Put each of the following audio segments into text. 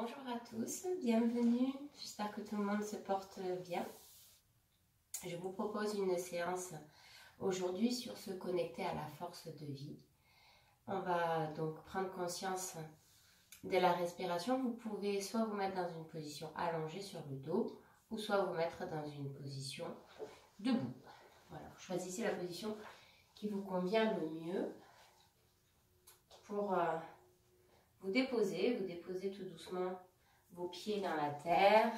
Bonjour à tous, bienvenue. J'espère que tout le monde se porte bien. Je vous propose une séance aujourd'hui sur se connecter à la force de vie. On va donc prendre conscience de la respiration. Vous pouvez soit vous mettre dans une position allongée sur le dos ou soit vous mettre dans une position debout. Choisissez la position qui vous convient le mieux pour euh, vous déposez, vous déposez tout doucement vos pieds dans la terre.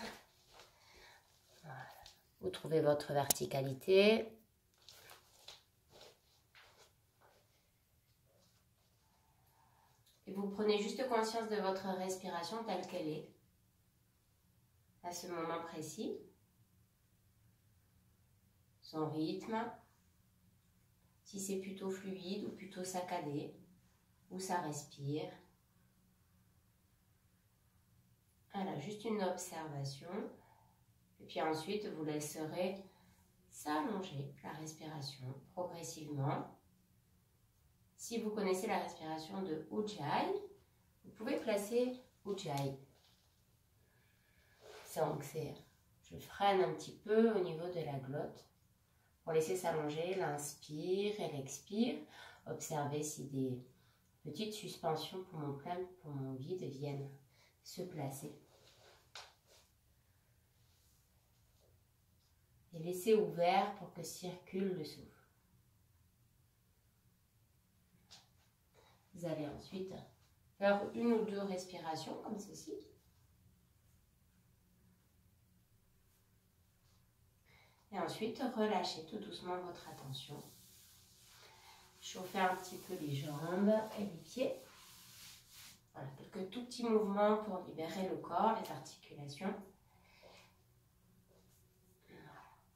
Vous trouvez votre verticalité. Et vous prenez juste conscience de votre respiration telle qu'elle est à ce moment précis. Son rythme, si c'est plutôt fluide ou plutôt saccadé, où ça respire. Voilà, juste une observation. Et puis ensuite, vous laisserez s'allonger la respiration progressivement. Si vous connaissez la respiration de Ujjayi, vous pouvez placer Ujjayi. Je freine un petit peu au niveau de la glotte pour laisser s'allonger l'inspire et l'expire. Observez si des petites suspensions pour mon plein, pour mon vide viennent se placer. Laissez ouvert pour que circule le souffle. Vous allez ensuite faire une ou deux respirations comme ceci. Et ensuite, relâchez tout doucement votre attention. Chauffez un petit peu les jambes et les pieds. Voilà, quelques tout petits mouvements pour libérer le corps, les articulations.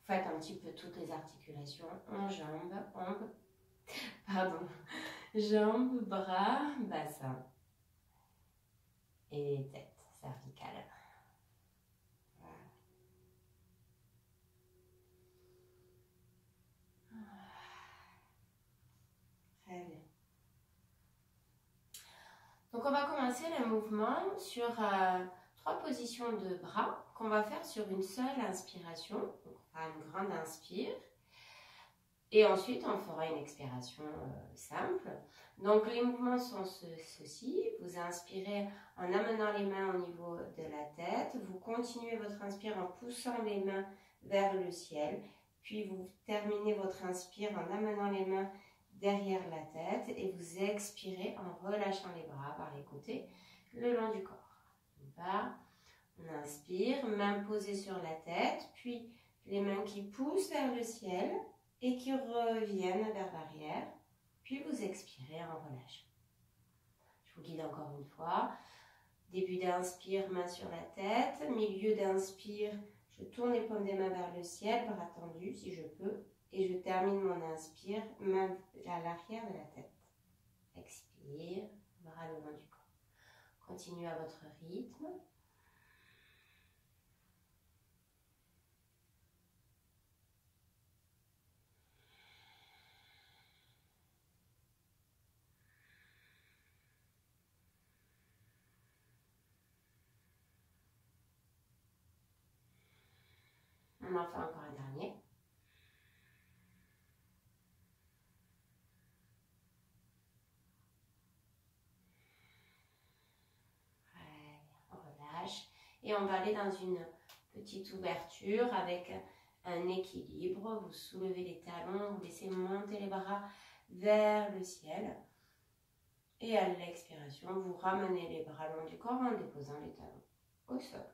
Faites un petit peu toutes les articulations. En jambes, jambes, pardon, jambes, bras, bassin. Et tête cervicale. Donc on va commencer le mouvement sur euh, trois positions de bras qu'on va faire sur une seule inspiration. Donc on une grande inspire. Et ensuite, on fera une expiration euh, simple. Donc, les mouvements sont ceux-ci. Vous inspirez en amenant les mains au niveau de la tête. Vous continuez votre inspire en poussant les mains vers le ciel. Puis, vous terminez votre inspire en amenant les mains derrière la tête et vous expirez en relâchant les bras par les côtés le long du corps. On inspire, main posée sur la tête, puis les mains qui poussent vers le ciel et qui reviennent vers l'arrière, puis vous expirez en relâchant. Je vous guide encore une fois. Début d'inspire, main sur la tête. Milieu d'inspire, je tourne les paumes des mains vers le ciel, bras tendus si je peux. Et je termine mon inspire, main à l'arrière de la tête. Expire, bras le long du corps. Continuez à votre rythme. On en fait encore un dernier. Et on va aller dans une petite ouverture avec un équilibre. Vous soulevez les talons, vous laissez monter les bras vers le ciel. Et à l'expiration, vous ramenez les bras long du corps en déposant les talons au sol.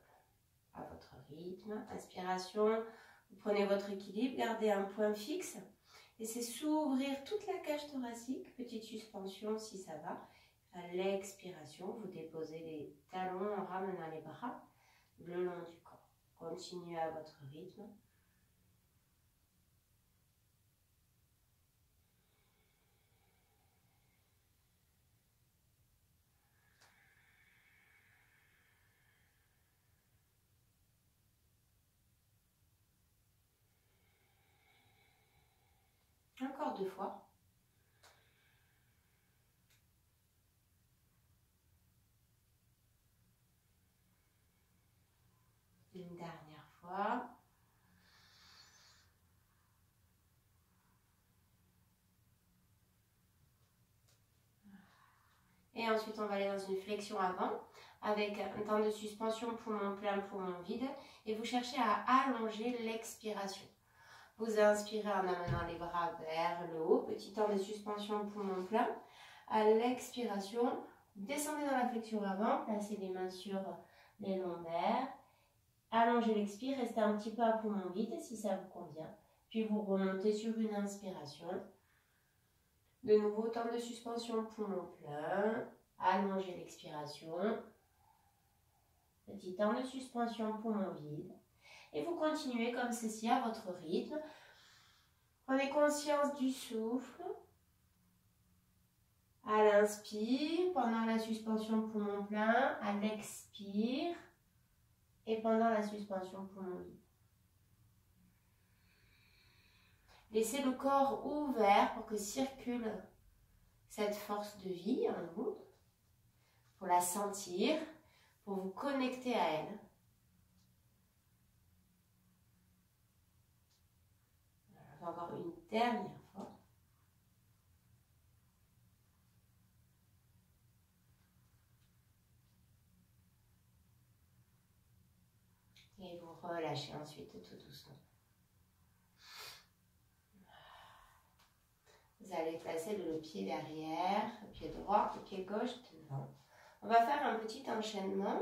À votre rythme. Inspiration, vous prenez votre équilibre, gardez un point fixe. et c'est s'ouvrir toute la cage thoracique, petite suspension si ça va. À l'expiration, vous déposez les talons en ramenant les bras le long du corps. Continuez à votre rythme. fois. Une dernière fois. Et ensuite, on va aller dans une flexion avant avec un temps de suspension poumon plein, poumon vide. Et vous cherchez à allonger l'expiration. Vous inspirez en amenant les bras vers le haut. Petit temps de suspension poumon plein. À l'expiration, descendez dans la flexion avant. Placez les mains sur les lombaires. Allongez l'expire. Restez un petit peu à poumon vide si ça vous convient. Puis vous remontez sur une inspiration. De nouveau, temps de suspension poumon plein. Allongez l'expiration. Petit temps de suspension poumon vide. Et vous continuez comme ceci à votre rythme. Prenez conscience du souffle. À l'inspire, pendant la suspension poumon plein, à l'expire et pendant la suspension poumon vide. Laissez le corps ouvert pour que circule cette force de vie en vous, pour la sentir, pour vous connecter à elle. Encore une dernière fois. Et vous relâchez ensuite tout doucement. Vous allez placer le pied derrière, le pied droit, le pied gauche devant. On va faire un petit enchaînement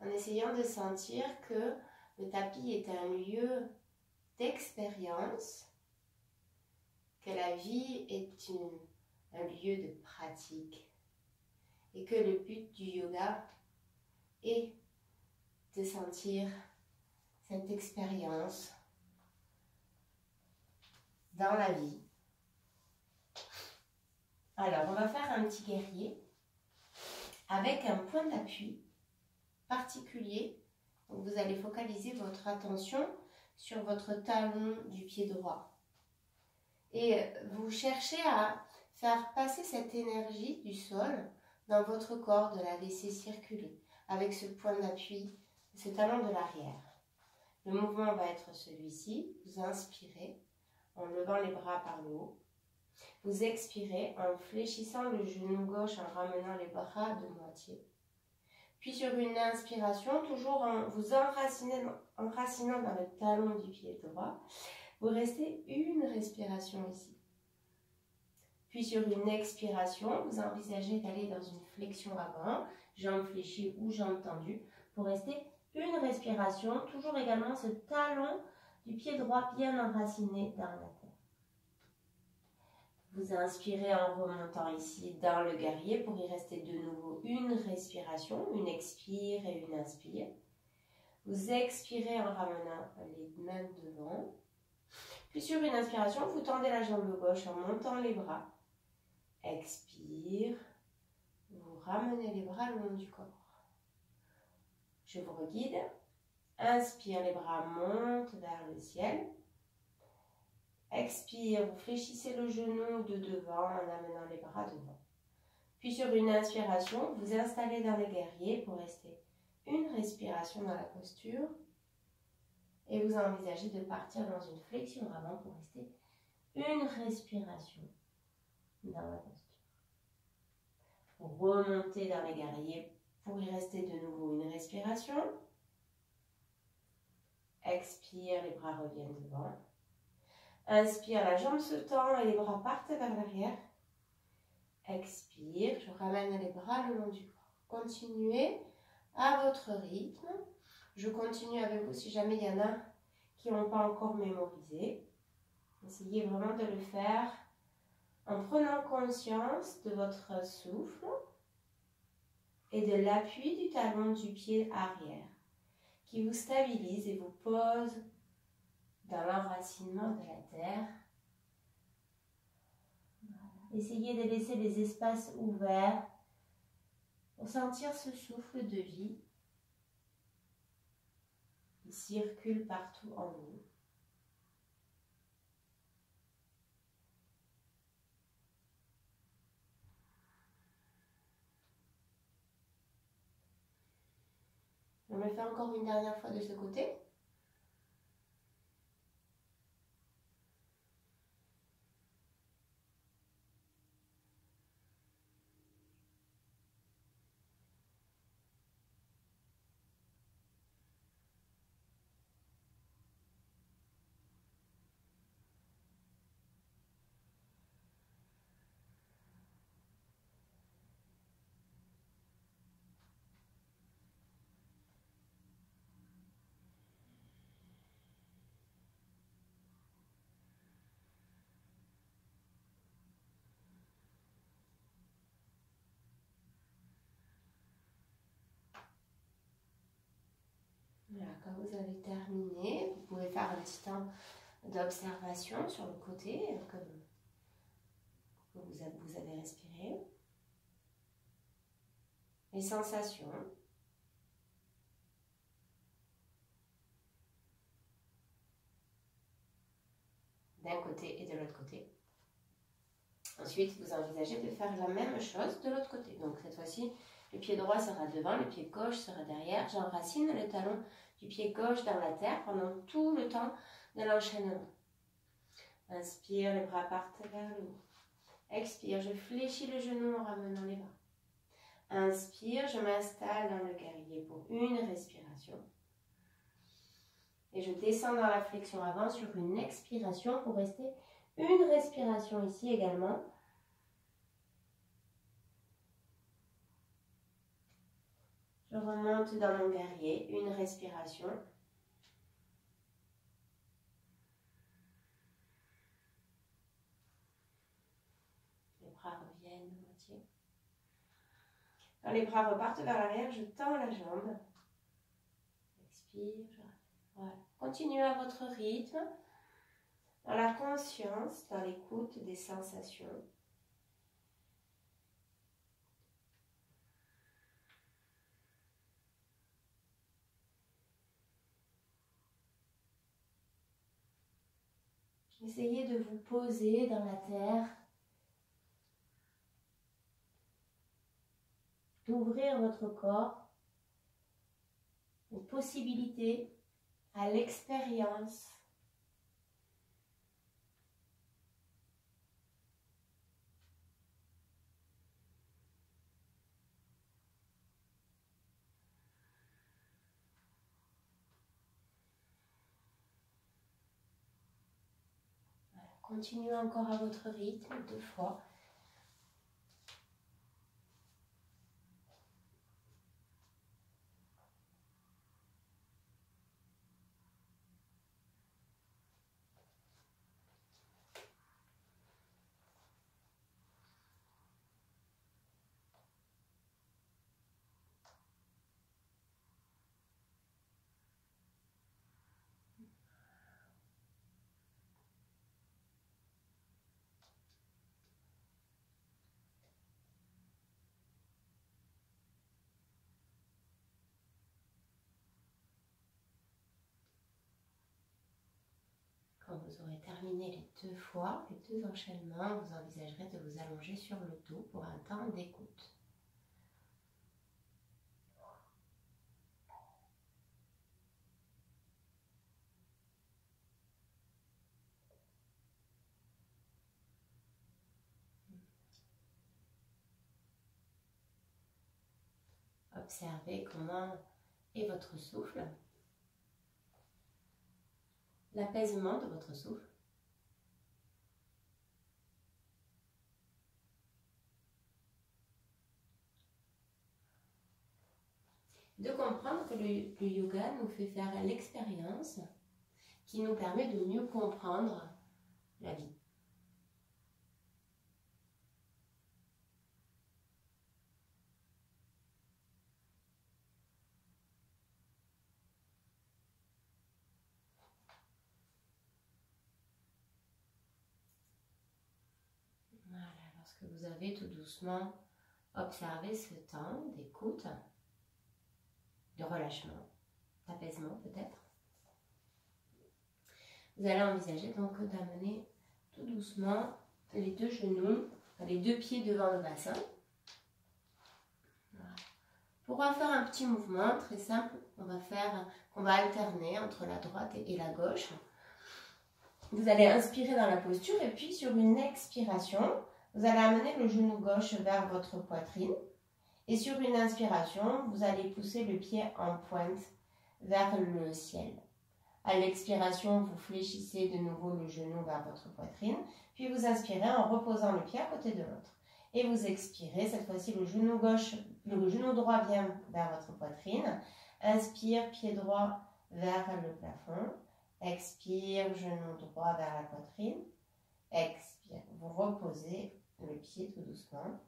en essayant de sentir que le tapis est un lieu d'expérience, que la vie est un lieu de pratique et que le but du yoga est de sentir cette expérience dans la vie alors, on va faire un petit guerrier avec un point d'appui particulier. vous allez focaliser votre attention sur votre talon du pied droit. Et vous cherchez à faire passer cette énergie du sol dans votre corps, de la laisser circuler avec ce point d'appui, ce talon de l'arrière. Le mouvement va être celui-ci. Vous inspirez en levant les bras par le haut. Vous expirez en fléchissant le genou gauche en ramenant les bras de moitié. Puis sur une inspiration, toujours en vous enracinant, enracinant dans le talon du pied droit, vous restez une respiration ici. Puis sur une expiration, vous envisagez d'aller dans une flexion avant, jambes fléchies ou jambes tendues, pour rester une respiration, toujours également ce talon du pied droit bien enraciné dans la vous inspirez en remontant ici dans le guerrier pour y rester de nouveau une respiration, une expire et une inspire. Vous expirez en ramenant les mains devant. Puis sur une inspiration, vous tendez la jambe gauche en montant les bras. Expire. Vous ramenez les bras le long du corps. Je vous reguide. Inspire, les bras montent vers le ciel. Expire, vous fléchissez le genou de devant en amenant les bras devant. Puis sur une inspiration, vous installez dans les guerriers pour rester une respiration dans la posture. Et vous envisagez de partir dans une flexion avant pour rester une respiration dans la posture. Remontez dans les guerriers pour y rester de nouveau une respiration. Expire, les bras reviennent devant. Inspire, la jambe se tend et les bras partent vers l'arrière. Expire, je ramène les bras le long du corps. Continuez à votre rythme. Je continue avec vous si jamais il y en a qui n'ont pas encore mémorisé. Essayez vraiment de le faire en prenant conscience de votre souffle et de l'appui du talon du pied arrière qui vous stabilise et vous pose dans l'enracinement de la terre. Essayez de laisser les espaces ouverts pour sentir ce souffle de vie circule partout en vous. On le fait encore une dernière fois de ce côté. Quand vous avez terminé, vous pouvez faire un petit temps d'observation sur le côté, comme vous avez, vous avez respiré. Les sensations. D'un côté et de l'autre côté. Ensuite, vous envisagez de faire la même chose de l'autre côté. Donc cette fois-ci, le pied droit sera devant, le pied gauche sera derrière. J'enracine le talon du pied gauche dans la terre pendant tout le temps de l'enchaînement. Inspire, les bras partent vers le haut. Expire, je fléchis le genou en ramenant les bras. Inspire, je m'installe dans le guerrier pour une respiration. Et je descends dans la flexion avant sur une expiration pour rester une respiration ici également. Je remonte dans mon guerrier, une respiration. Les bras reviennent moitié. Quand les bras repartent vers l'arrière, je tends la jambe. Expire, je Voilà. Continuez à votre rythme, dans la conscience, dans l'écoute des sensations. Essayez de vous poser dans la terre, d'ouvrir votre corps aux possibilités, à l'expérience. Continuez encore à votre rythme, deux fois. Quand vous aurez terminé les deux fois, les deux enchaînements, vous envisagerez de vous allonger sur le dos pour un temps d'écoute. Observez comment est votre souffle l'apaisement de votre souffle. De comprendre que le, yoga nous fait faire l'expérience qui nous permet de mieux comprendre la vie. Que vous avez tout doucement observé ce temps d'écoute, de relâchement, d'apaisement peut-être. Vous allez envisager donc d'amener tout doucement les deux genoux, les deux pieds devant le bassin. Pour faire un petit mouvement très simple, on va faire, on va alterner entre la droite et la gauche. Vous allez inspirer dans la posture et puis sur une expiration, vous allez amener le genou gauche vers votre poitrine. Et sur une inspiration, vous allez pousser le pied en pointe vers le ciel. À l'expiration, vous fléchissez de nouveau le genou vers votre poitrine, puis vous inspirez en reposant le pied à côté de l'autre. Et vous expirez, cette fois-ci le genou gauche, le genou droit vient vers votre poitrine. Inspire, pied droit vers le plafond. Expire, genou droit vers la poitrine. Expire, vous reposez le pied tout doucement.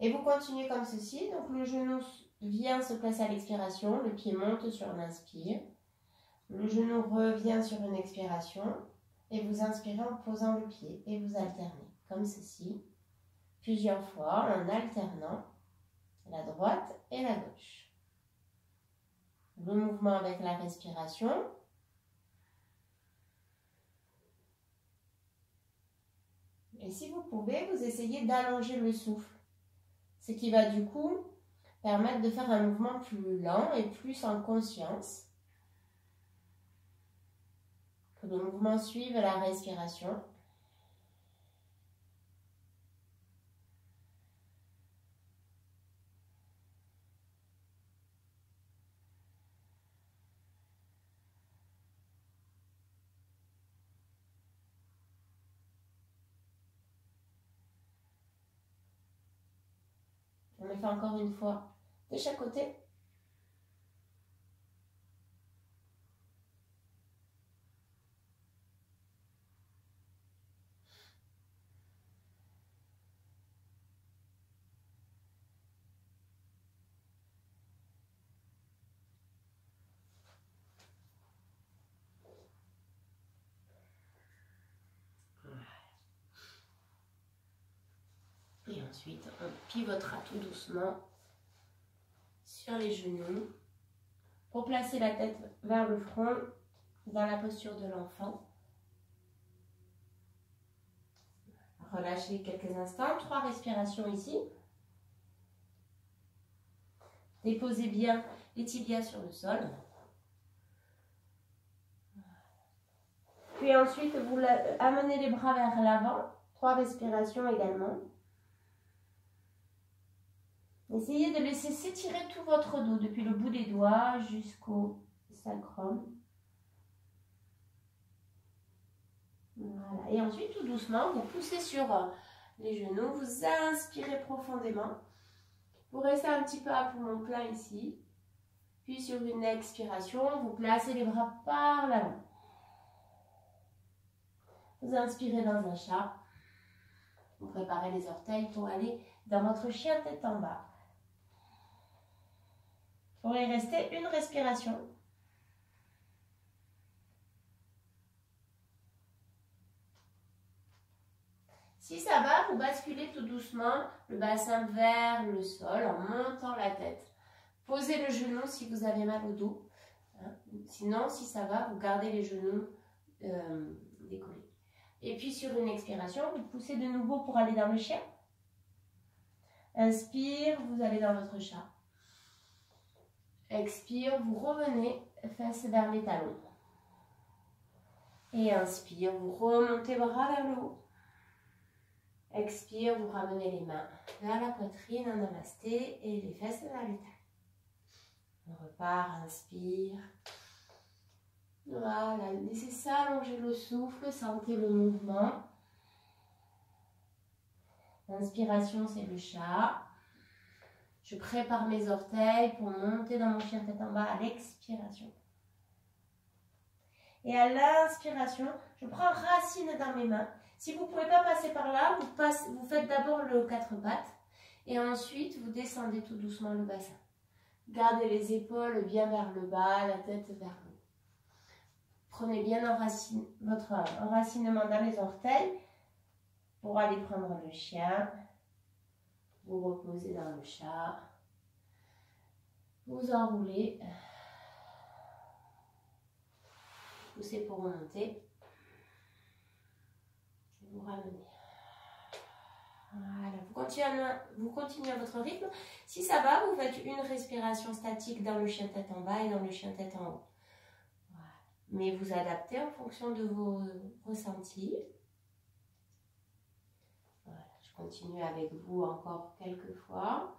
Et vous continuez comme ceci. Donc le genou vient se placer à l'expiration, le pied monte sur l'inspire. Le genou revient sur une expiration et vous inspirez en posant le pied et vous alternez comme ceci plusieurs fois en alternant la droite et la gauche. Le mouvement avec la respiration. Et si vous pouvez, vous essayez d'allonger le souffle, ce qui va du coup permettre de faire un mouvement plus lent et plus en conscience. Que le mouvement suive la respiration. On le fait encore une fois de chaque côté. Et ensuite, on pivotera tout doucement sur les genoux pour placer la tête vers le front dans la posture de l'enfant. Relâchez quelques instants, trois respirations ici. Déposez bien les tibias sur le sol. Puis ensuite, vous amenez les bras vers l'avant. Trois respirations également. Essayez de laisser s'étirer tout votre dos depuis le bout des doigts jusqu'au sacrum. Voilà. Et ensuite, tout doucement, vous poussez sur euh, les genoux, vous inspirez profondément. Vous restez un petit peu à poumon plein ici. Puis sur une expiration, vous placez les bras par l'avant. Vous inspirez dans un chat. Vous préparez les orteils pour aller dans votre chien tête en bas. Pourrait rester une respiration. Si ça va, vous basculez tout doucement le bassin vers le sol en montant la tête. Posez le genou si vous avez mal au dos. Hein. Sinon, si ça va, vous gardez les genoux euh, décollés. Et puis sur une expiration, vous poussez de nouveau pour aller dans le chien. Inspire, vous allez dans votre chat. Expire, vous revenez face vers les talons. Et inspire, vous remontez bras vers le haut. Expire, vous ramenez les mains vers la poitrine en namasté et les fesses vers les talons. On repart, inspire. Voilà, laissez ça allonger le souffle, sentez le mouvement. L'inspiration, c'est le chat. Je prépare mes orteils pour monter dans mon chien tête en bas à l'expiration. Et à l'inspiration, je prends racine dans mes mains. Si vous ne pouvez pas passer par là, vous, faites d'abord le quatre pattes et ensuite vous descendez tout doucement le bassin. Gardez les épaules bien vers le bas, la tête vers le haut. Prenez bien votre enracinement dans les orteils pour aller prendre le chien. Vous reposez dans le chat. Vous enroulez. Poussez pour remonter. Vous ramenez. Voilà, vous continuez, vous continuez à votre rythme. Si ça va, vous faites une respiration statique dans le chien tête en bas et dans le chien tête en haut. Mais vous adaptez en fonction de vos ressentis. Continue avec vous encore quelques fois.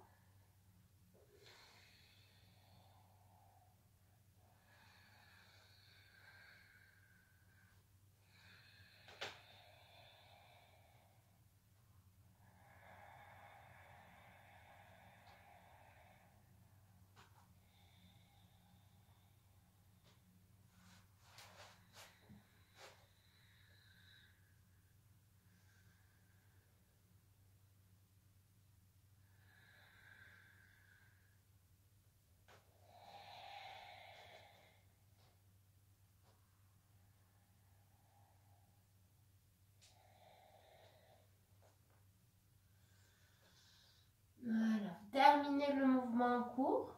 Terminer le mouvement en cours.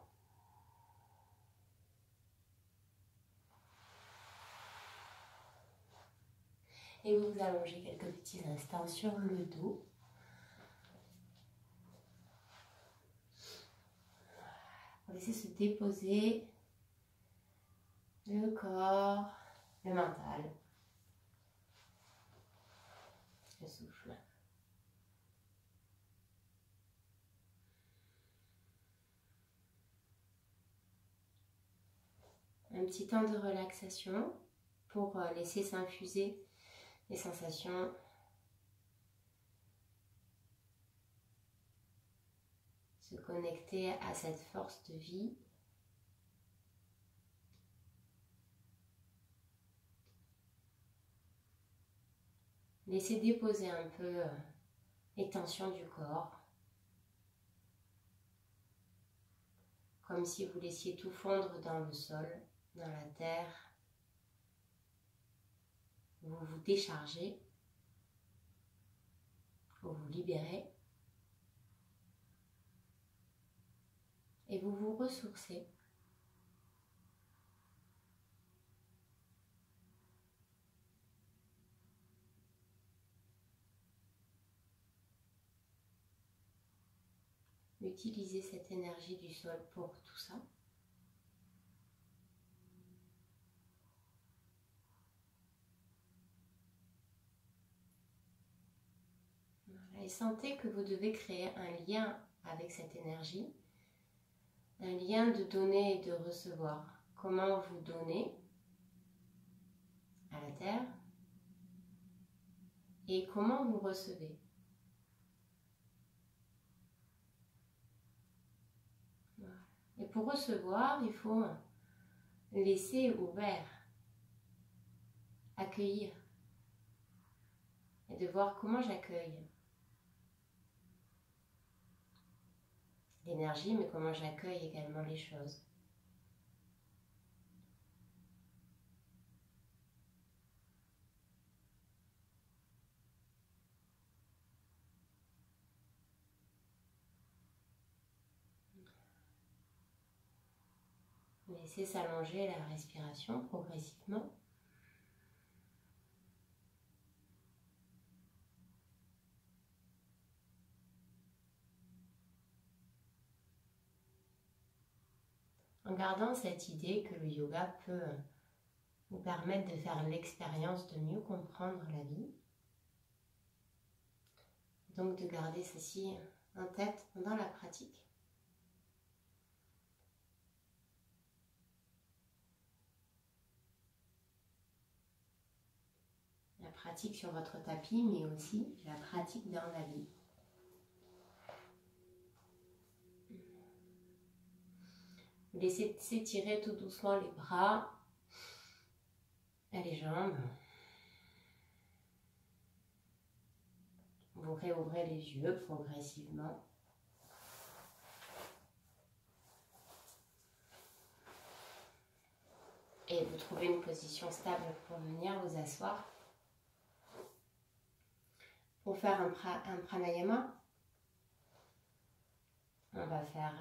Et vous allongez quelques petits instants sur le dos. Vous laissez se déposer le corps, le mental, le souffle. Un petit temps de relaxation pour euh, laisser s'infuser les sensations se connecter à cette force de vie. Laissez déposer un peu euh, les tensions du corps. Comme si vous laissiez tout fondre dans le sol, dans la terre. Vous vous déchargez. Vous vous libérez. Et vous vous ressourcez. Utilisez cette énergie du sol pour tout ça. Et sentez que vous devez créer un lien avec cette énergie, un lien de donner et de recevoir. Comment vous donnez à la terre et comment vous recevez? Et pour recevoir, il faut laisser ouvert, accueillir et de voir comment j'accueille l'énergie, mais comment j'accueille également les choses. Laissez s'allonger la respiration progressivement. En gardant cette idée que le yoga peut vous permettre de faire l'expérience de mieux comprendre la vie. Donc de garder ceci en tête pendant la pratique. pratique sur votre tapis, mais aussi la pratique dans la vie. Laissez s'étirer tout doucement les bras et les jambes. Vous réouvrez les yeux progressivement. Et vous trouvez une position stable pour venir vous asseoir pour faire un, pranayama, on va faire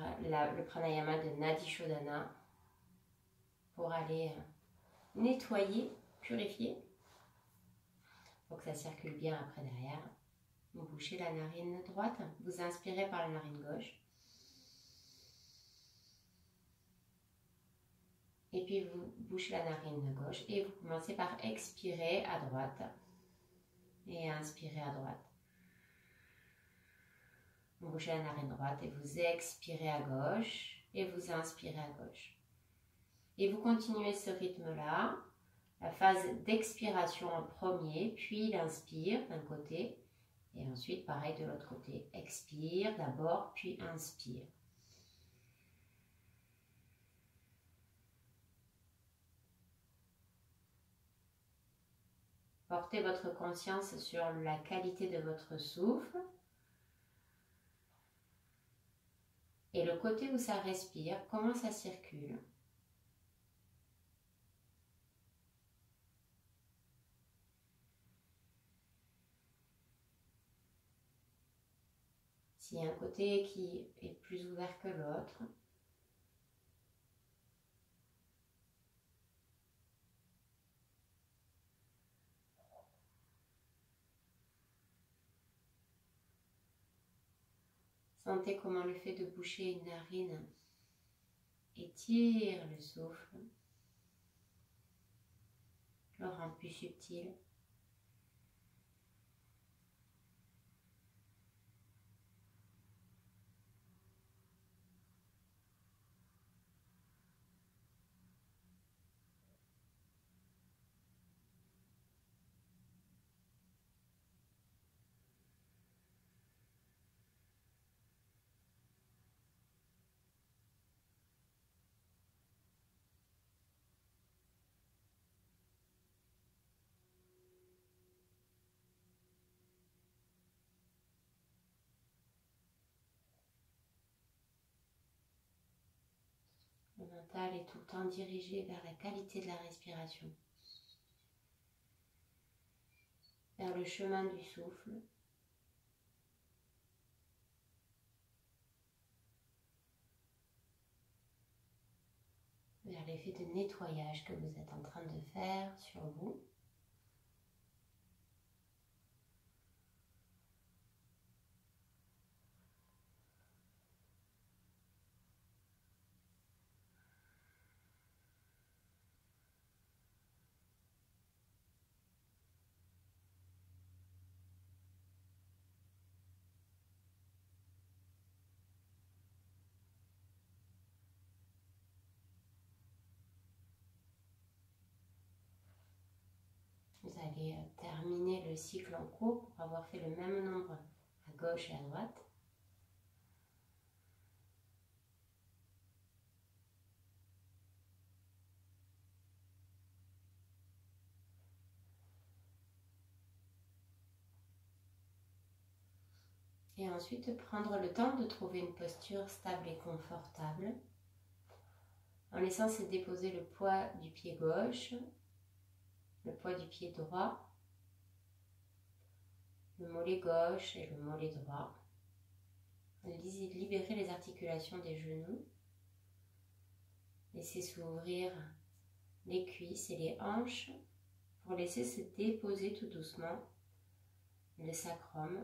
le pranayama de Nadi Shodhana pour aller nettoyer, purifier, pour que ça circule bien après derrière. Vous bouchez la narine droite, vous inspirez par la narine gauche. Et puis vous bouchez la narine gauche et vous commencez par expirer à droite et inspirez à droite. Bougez la narine droite et vous expirez à gauche et vous inspirez à gauche. Et vous continuez ce rythme-là, la phase d'expiration en premier, puis l'inspire d'un côté et ensuite pareil de l'autre côté. Expire d'abord, puis inspire. Portez votre conscience sur la qualité de votre souffle et le côté où ça respire, comment ça circule. S'il y a un côté qui est plus ouvert que l'autre, Sentez comment le fait de boucher une narine étire le souffle, le rend plus subtil. Est tout le temps dirigé vers la qualité de la respiration, vers le chemin du souffle. vers l'effet de nettoyage que vous êtes en train de faire sur vous. Vous euh, terminer le cycle en cours pour avoir fait le même nombre à gauche et à droite. Et ensuite prendre le temps de trouver une posture stable et confortable en laissant se déposer le poids du pied gauche le poids du pied droit, le mollet gauche et le mollet droit. Libérez les articulations des genoux. Laissez s'ouvrir les cuisses et les hanches pour laisser se déposer tout doucement le sacrum,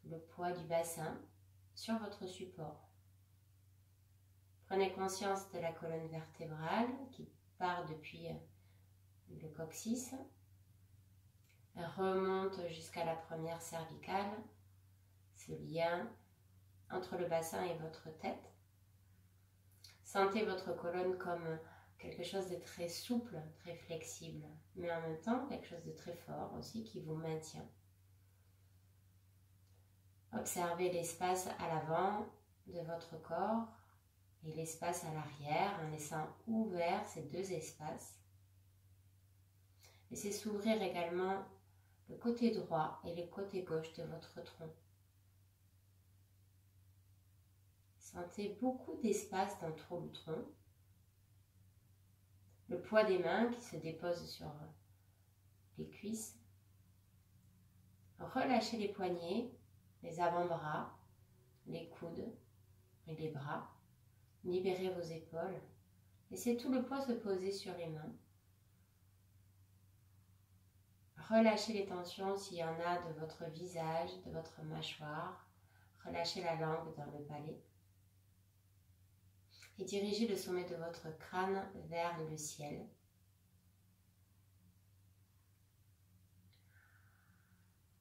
tout le poids du bassin sur votre support. Prenez conscience de la colonne vertébrale qui depuis euh, le coccyx, remonte jusqu'à la première cervicale, ce lien entre le bassin et votre tête. Sentez votre colonne comme quelque chose de très souple, très flexible, mais en même temps quelque chose de très fort aussi qui vous maintient. Observez l'espace à l'avant de votre corps et l'espace à l'arrière en laissant ouvert ces deux espaces. Laissez s'ouvrir également le côté droit et le côté gauche de votre tronc. Sentez beaucoup d'espace dans tout le tronc. Le poids des mains qui se dépose sur les cuisses. Relâchez les poignets, les avant-bras, les coudes et les bras. Libérez vos épaules. Laissez tout le poids se poser sur les mains. Relâchez les tensions s'il y en a de votre visage, de votre mâchoire. Relâchez la langue dans le palais. Et dirigez le sommet de votre crâne vers le ciel.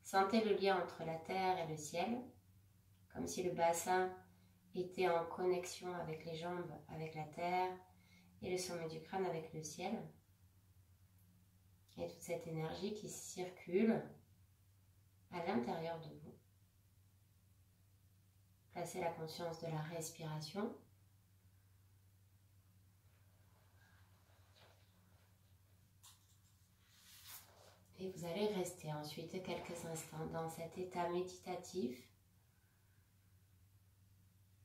Sentez le lien entre la terre et le ciel, comme si le bassin était en connexion avec les jambes, avec la terre et le sommet du crâne avec le ciel. Et toute cette énergie qui circule à l'intérieur de vous. Placez la conscience de la respiration. Et vous allez rester ensuite quelques instants dans cet état méditatif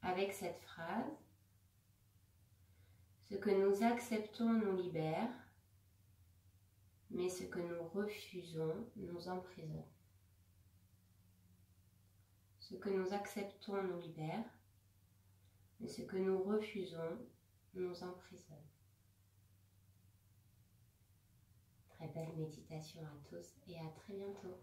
avec cette phrase, ce que nous acceptons nous libère, mais ce que nous refusons nous emprisonne. Ce que nous acceptons nous libère, mais ce que nous refusons nous emprisonne. Très belle méditation à tous et à très bientôt.